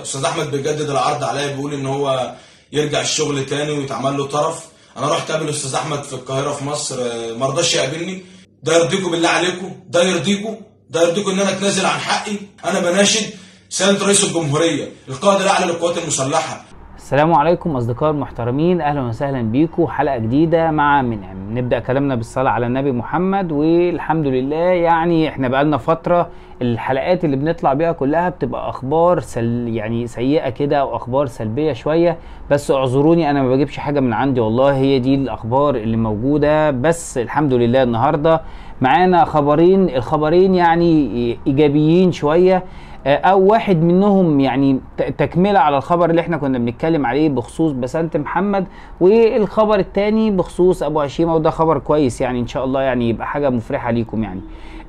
أستاذ أحمد بيجدد العرض عليا بيقول إن هو يرجع الشغل تاني ويتعمل له طرف. أنا رحت أقابل أستاذ أحمد في القاهرة في مصر آه، ما رضاش يقابلني. ده يرضيكم بالله عليكم ده يرضيكم ده يرضيكم إن أنا أتنازل عن حقي. أنا بناشد سيادة رئيس الجمهورية القائد الأعلى للقوات المسلحة. السلام عليكم اصدقائي المحترمين. أهلا وسهلا بيكم. حلقة جديدة مع منعم. نبدأ كلامنا بالصلاة على النبي محمد والحمد لله يعني إحنا بقالنا فترة الحلقات اللي بنطلع بيها كلها بتبقى أخبار سل يعني سيئة كده أو أخبار سلبية شوية. بس اعذروني أنا ما بجيبش حاجة من عندي والله. هي دي الأخبار اللي موجودة. بس الحمد لله النهارده معانا خبرين الخبرين يعني إيجابيين شوية. أو واحد منهم يعني تكملة على الخبر اللي إحنا كنا بنتكلم عليه بخصوص بسنت محمد والخبر الثاني بخصوص أبو هشيمة وده خبر كويس يعني إن شاء الله يعني يبقى حاجة مفرحة ليكم يعني.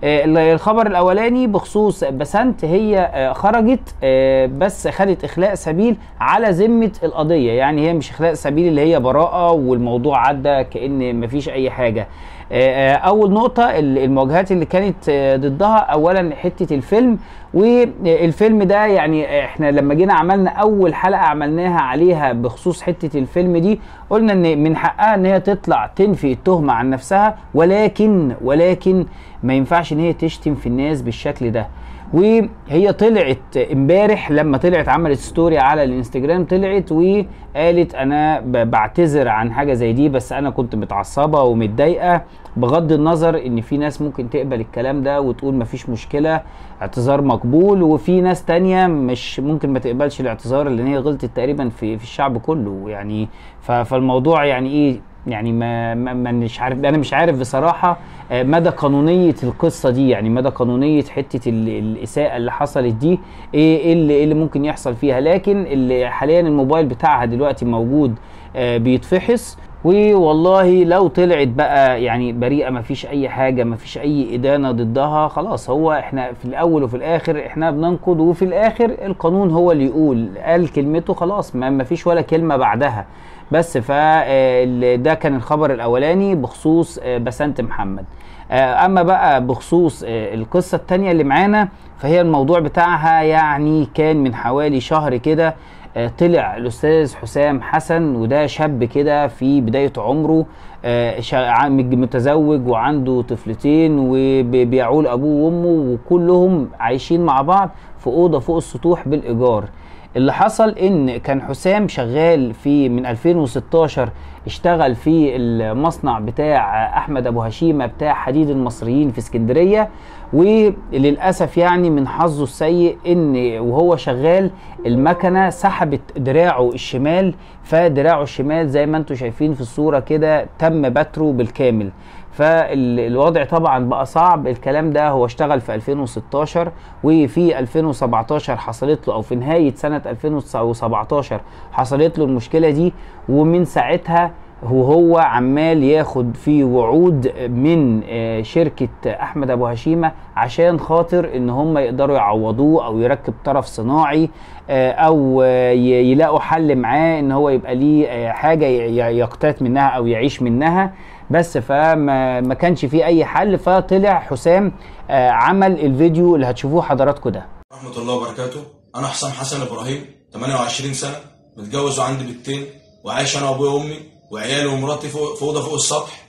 آه، ال- الخبر الأولاني بخصوص بسنت هي آه، خرجت آه، بس خدت إخلاء سبيل على ذمة القضية. يعني هي مش إخلاء سبيل اللي هي براءة والموضوع عدى كأن مفيش أي حاجة. آه، آه، أول نقطة ال- المواجهات اللي كانت آه، ضدها اولا حتة الفيلم والفيلم ده يعني إحنا لما جينا عملنا أول حلقة عملناها عليها بخصوص حتة الفيلم دي قلنا إن من حقها إن هي تطلع تنفي التهمة عن نفسها ولكن ولكن ما ينفعش إن هي تشتم في الناس بالشكل ده. وهي طلعت امبارح لما طلعت عملت ستوري على الانستجرام طلعت وقالت أنا بعتذر عن حاجة زي دي بس أنا كنت متعصبة ومتضايقة بغض النظر إن في ناس ممكن تقبل الكلام ده وتقول مفيش مشكلة اعتذار مقبول. وفي ناس تانية مش ممكن ما تقبلش الاعتذار لأن هي غلطت تقريبا في في الشعب كله يعني. فالموضوع يعني إيه يعني ما, ما مش عارف أنا مش عارف بصراحة آه، مدى قانونية القصة دي يعني مدى قانونية حتة ال- الإساءة اللي حصلت دي إيه إيه اللي, إيه اللي ممكن يحصل فيها؟ لكن اللي حاليا الموبايل بتاعها دلوقتي موجود آه، بيتفحص. والله لو طلعت بقى يعني بريئة ما فيش أي حاجة ما فيش أي إدانة ضدها خلاص هو إحنا في الأول وفي الآخر إحنا بننقض وفي الآخر القانون هو اللي يقول قال كلمته خلاص ما فيش ولا كلمة بعدها. بس فده كان الخبر الأولاني بخصوص آه، بسنت محمد. آه، أما بقى بخصوص آه، القصة التانية اللي معانا فهي الموضوع بتاعها يعني كان من حوالي شهر كده آه، طلع الأستاذ حسام حسن وده شاب كده في بداية عمره آه، متزوج وعنده طفلتين وبيعول أبوه وأمه وكلهم عايشين مع بعض في أوضة فوق السطوح بالإيجار. اللي حصل إن كان حسام شغال في من 2016 اشتغل في المصنع بتاع أحمد أبو هشيمة بتاع حديد المصريين في اسكندرية وللأسف يعني من حظه السيء إن وهو شغال المكنة سحبت دراعه الشمال فدراعه الشمال زي ما أنتم شايفين في الصورة كده تم بتره بالكامل. فالوضع طبعا بقى صعب. الكلام ده هو اشتغل في 2016 وفي 2017 حصلت له أو في نهاية سنة 2017 حصلت له المشكلة دي. ومن ساعتها وهو عمال ياخد في وعود من آه، شركة أحمد أبو هشيمة عشان خاطر إن هم يقدروا يعوضوه أو يركب طرف صناعي آه، أو آه، يلاقوا حل معاه إن هو يبقى ليه حاجة يقتات منها أو يعيش منها. بس فما ما كانش فيه أي حل فطلع حسام آه، عمل الفيديو اللي هتشوفوه حضراتكم ده. ورحمه الله وبركاته. أنا حسام حسن إبراهيم 28 سنة متجوز وعندي بنتين وعايش أنا وأبويا وأمي وعيالي ومراتي فوق في أوضة فوق السطح.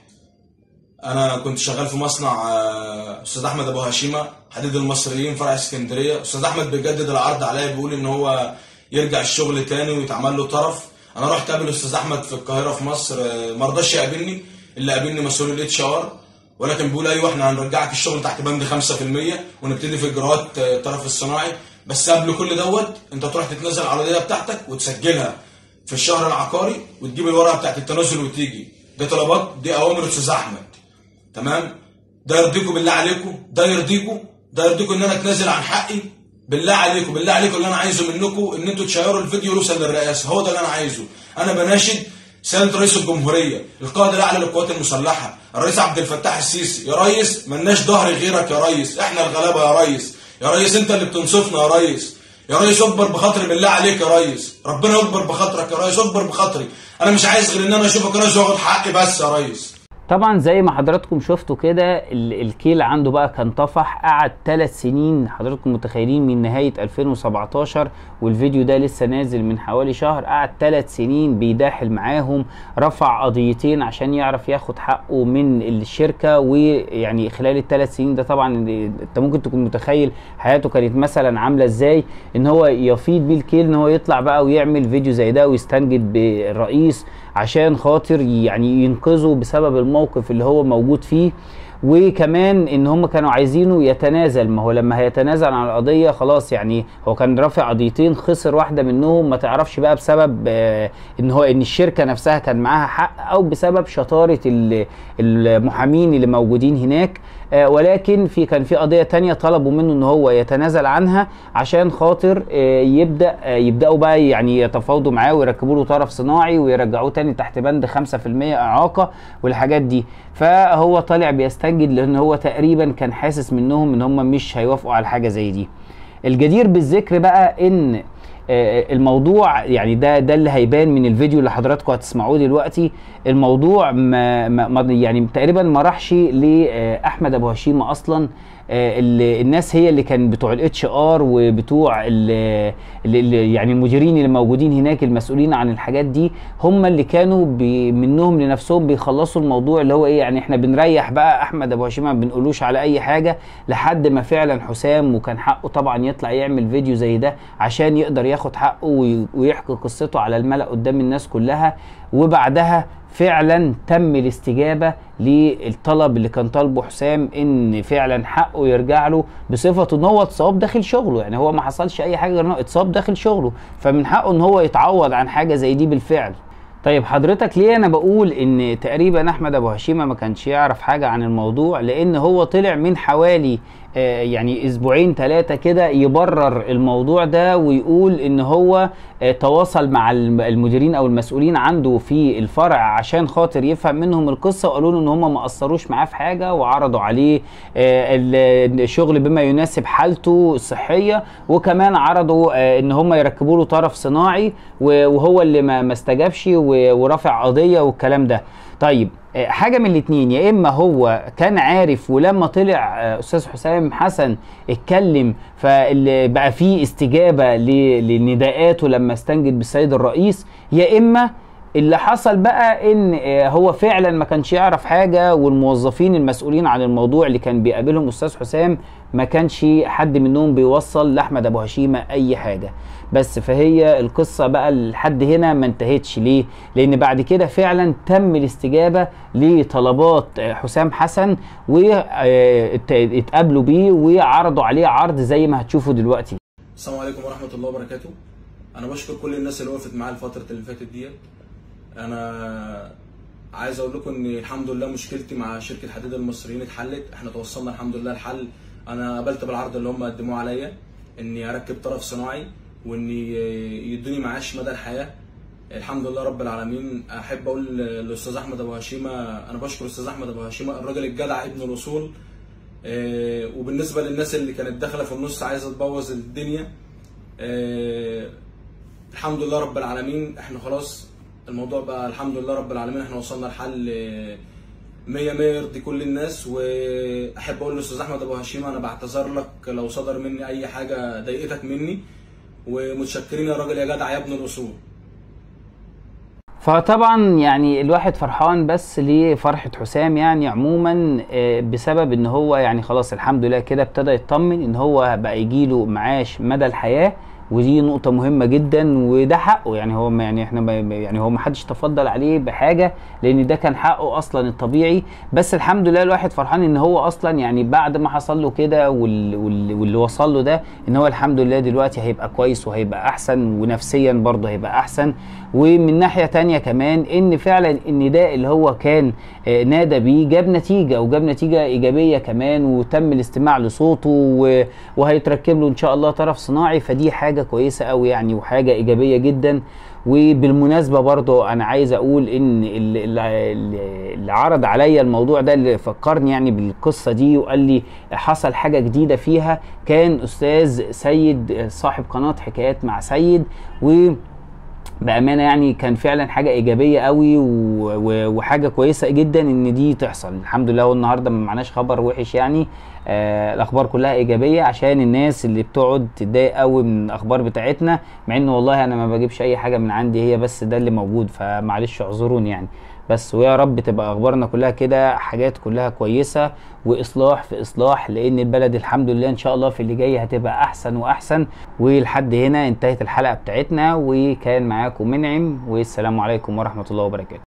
أنا كنت شغال في مصنع آه، أستاذ أحمد أبو هشيمة حديد المصريين فرع اسكندرية. أستاذ أحمد بيجدد العرض عليا بيقول إن هو يرجع الشغل تاني ويتعمل له طرف. أنا رحت اقابل أستاذ أحمد في القاهرة في مصر آه، ما رضاش يقابلني. اللي قابلني مسؤول ال HR ولكن بيقول أيوه إحنا هنرجعك الشغل تحت بند 5% ونبتدي في إجراءات آه، الطرف الصناعي. بس قبل كل دوت أنت تروح تتنازل على القضية بتاعتك وتسجلها في الشهر العقاري وتجيب الورقة بتاعت التنازل وتيجي. دي طلبات دي أوامر أستاذ أحمد. تمام؟ ده يرضيكم بالله عليكم ده يرضيكم ده يرضيكم إن أنا أتنازل عن حقي. بالله عليكم بالله عليكم اللي أنا عايزه منكم إن أنتوا تشيروا الفيديو يوصل للرئاسة. هو ده اللي أنا عايزه. أنا بناشد سياده رئيس الجمهورية القائد الأعلى للقوات المسلحة الرئيس عبد الفتاح السيسي. يا ريس ملناش ظهر غيرك يا ريس. إحنا الغلابة يا ريس. يا ريس أنت اللي بتنصفنا يا ريس. يا ريس اجبر بخاطري بالله عليك يا ريس. ربنا يجبر بخاطرك يا ريس اجبر بخاطري. أنا مش عايز غير إن أنا أشوفك ريس وأخد حقي بس يا ريس. طبعا زي ما حضراتكم شفتوا كده ال- الكيل عنده بقى كان طفح قعد ثلاث سنين حضراتكم متخيلين من نهاية 2017 والفيديو ده لسه نازل من حوالي شهر قعد ثلاث سنين بيداحل معاهم رفع قضيتين عشان يعرف ياخد حقه من الشركة ويعني خلال الثلاث سنين ده طبعا انت ممكن تكون متخيل حياته كانت مثلا عاملة إزاي إن هو يفيض بيه الكيل إن هو يطلع بقى ويعمل فيديو زي ده ويستنجد بالرئيس. عشان خاطر يعني ينقذه بسبب الموقف اللي هو موجود فيه. وكمان إن هم كانوا عايزينه يتنازل. ما هو لما هيتنازل عن القضية خلاص يعني هو كان رافع قضيتين خسر واحدة منهم. ما تعرفش بقى بسبب آه إن هو إن الشركة نفسها كان معاها حق أو بسبب شطارة ال- المحامين اللي موجودين هناك. ولكن في كان في قضية تانية طلبوا منه إن هو يتنازل عنها عشان خاطر آه يبدأ آه يبدأوا بقى يعني يتفاوضوا معاه ويركبوا له طرف صناعي ويرجعوه تاني تحت بند 5% إعاقة والحاجات دي. فهو طالع بيستنجد لأن هو تقريبا كان حاسس منهم إن هم مش هيوافقوا على حاجة زي دي. الجدير بالذكر بقى إن آه، الموضوع يعني ده ده اللي هيبان من الفيديو اللي حضراتكم هتسمعوه دلوقتي. الموضوع ما ما يعني تقريبا ما راحش لاحمد أبو هشيمة أصلا. آه، ال- الناس هي اللي كان بتوع ال HR وبتوع ال- ال- ال- يعني المديرين اللي موجودين هناك المسؤولين عن الحاجات دي هم اللي كانوا منهم لنفسهم بيخلصوا الموضوع اللي هو إيه يعني إحنا بنريح بقى. أحمد أبو هشيمة ما بنقولوش على أي حاجة لحد ما فعلا حسام وكان حقه طبعا يطلع يعمل فيديو زي ده عشان يقدر ياخد حقه وي- ويحكي قصته على الملأ قدام الناس كلها. وبعدها فعلا تم الاستجابة للطلب اللي كان طالبه حسام إن فعلا حقه يرجع له بصفة إن هو اتصاب داخل شغله. يعني هو ما حصلش أي حاجة غير انه اتصاب داخل شغله. فمن حقه إن هو يتعوض عن حاجة زي دي بالفعل. طيب حضرتك ليه أنا بقول إن تقريبا أحمد أبو هشيمة ما كانش يعرف حاجة عن الموضوع؟ لأن هو طلع من حوالي يعني أسبوعين ثلاثة كده يبرر الموضوع ده ويقول إن هو آه، تواصل مع الم- المديرين أو المسؤولين عنده في الفرع عشان خاطر يفهم منهم القصة. وقالوا له إن هم ما قصروش معاه في حاجة وعرضوا عليه آه، ال- الشغل بما يناسب حالته الصحيه وكمان عرضوا آه، إن هم يركبوا له طرف صناعي وهو اللي ما استجابش و- ورفع قضية والكلام ده. طيب آه، حاجة من الاتنين يا إما هو كان عارف ولما طلع آه، أستاذ حسام حسن اتكلم فاللي بقى فيه استجابة لنداءاته لما استنجد بالسيد الرئيس يا إما اللي حصل بقى إن آه، هو فعلا ما كانش يعرف حاجة والموظفين المسؤولين عن الموضوع اللي كان بيقابلهم أستاذ حسام ما كانش حد منهم بيوصل لأحمد أبو هشيمة أي حاجة. بس فهي القصة بقى لحد هنا ما انتهتش. ليه؟ لأن بعد كده فعلا تم الاستجابة لطلبات آه، حسام حسن واتقابلوا بيه وعرضوا عليه عرض زي ما هتشوفوا دلوقتي. السلام عليكم ورحمة الله وبركاته. أنا بشكر كل الناس اللي وقفت معايا الفترة اللي فاتت ديت. أنا عايز أقول لكم إن الحمد لله مشكلتي مع شركة حديد المصريين اتحلت. إحنا توصلنا الحمد لله الحل. أنا قبلت بالعرض اللي هم قدموه عليا إني أركب طرف صناعي وان يدوني معاش مدى الحياة. الحمد لله رب العالمين. أحب أقول للأستاذ أحمد أبو هشيمة أنا بشكر الاستاذ أحمد أبو هشيمة الراجل الجدع ابن الأصول. آه، وبالنسبة للناس اللي كانت داخلة في النص عايزة تبوظ الدنيا. آه، الحمد لله رب العالمين. إحنا خلاص الموضوع بقى الحمد لله رب العالمين إحنا وصلنا لحل آه، 100 100 يرضي كل الناس وأحب أقول للأستاذ أحمد أبو هشيمه أنا بعتذر لك لو صدر مني أي حاجة ضايقتك مني ومتشكرين يا راجل يا جدع يا ابن الأصول. فطبعا يعني الواحد فرحان بس لفرحة حسام يعني عموما آه، بسبب إن هو يعني خلاص الحمد لله كده ابتدى يطمن إن هو بقى يجيله معاش مدى الحياة. ودي نقطة مهمة جدا وده حقه. يعني هو يعني إحنا يعني هو ما حدش تفضل عليه بحاجة لأن ده كان حقه أصلا الطبيعي. بس الحمد لله الواحد فرحان إن هو أصلا يعني بعد ما حصل له كده وال- وال- واللي وصل له ده إن هو الحمد لله دلوقتي هيبقى كويس وهيبقى أحسن ونفسيا برضه هيبقى أحسن. ومن ناحية تانية كمان إن فعلا النداء اللي هو كان آه، نادى بيه جاب نتيجة وجاب نتيجة إيجابية كمان وتم الاستماع لصوته وهيتركب له إن شاء الله طرف صناعي. فدي حاجة كويسة قوي يعني وحاجة إيجابية جدا. وبالمناسبة برضو أنا عايز أقول إن اللي, عرض عليا الموضوع ده اللي فكرني يعني بالقصة دي وقال لي حصل حاجة جديدة فيها. كان أستاذ سيد صاحب قناة حكايات مع سيد و بأمانة يعني كان فعلا حاجة إيجابية قوي. وحاجة كويسة جدا إن دي تحصل الحمد لله والنهارده ما معناش خبر وحش يعني آه الأخبار كلها إيجابية عشان الناس اللي بتقعد تتضايق قوي من الأخبار بتاعتنا مع إن والله أنا ما بجيبش أي حاجة من عندي هي بس ده اللي موجود فمعلش اعذروني يعني بس ويا رب تبقى أخبارنا كلها كده حاجات كلها كويسة وإصلاح في إصلاح لأن البلد الحمد لله إن شاء الله في اللي جاي هتبقى أحسن وأحسن. ولحد هنا انتهت الحلقة بتاعتنا وكان معاكم منعم والسلام عليكم ورحمة الله وبركاته.